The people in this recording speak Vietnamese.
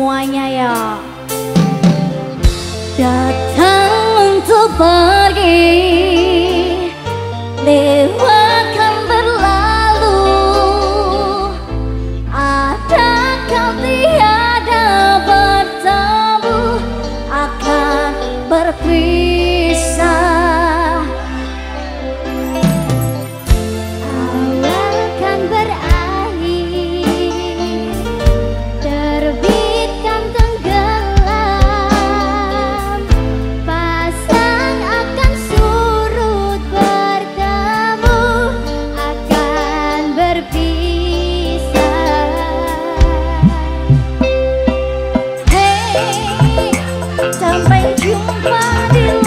semuanya ya Datang untuk pergi Lewatkan berjumpa di